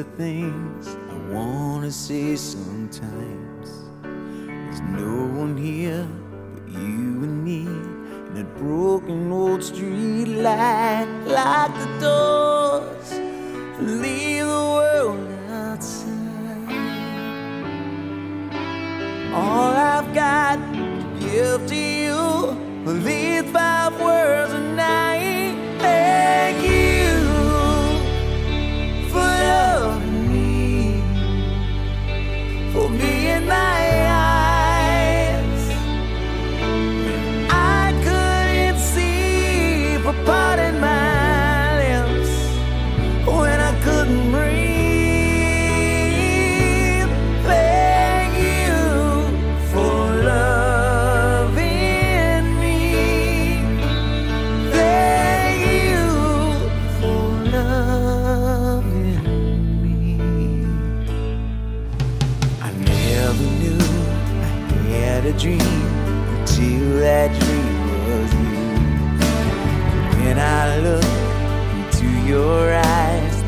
the things I wanna say sometimes. There's no one here but you and me. And that broken old street light, lock the doors, leave the world outside. All I've got to give to you had a dream until that dream was you. When I look into your eyes,